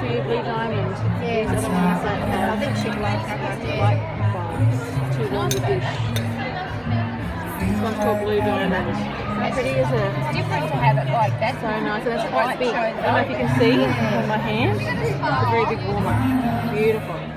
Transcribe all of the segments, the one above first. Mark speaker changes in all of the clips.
Speaker 1: food, Blue Diamond. Yeah, it's like. Uh, I think she'd like, like vibes long a dish. This one's called Blue Diamond. It's pretty, isn't it? It's
Speaker 2: different to have it like
Speaker 1: that. So nice, and it's quite big. I don't know if you can see on my hand. It's a very big warmer. Beautiful.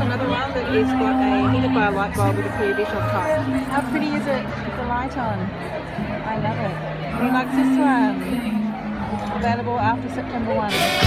Speaker 1: Another one that is got a heated by a light bulb with a on top. How pretty is it with the light on? I love it. Who likes this one? Available after September 1.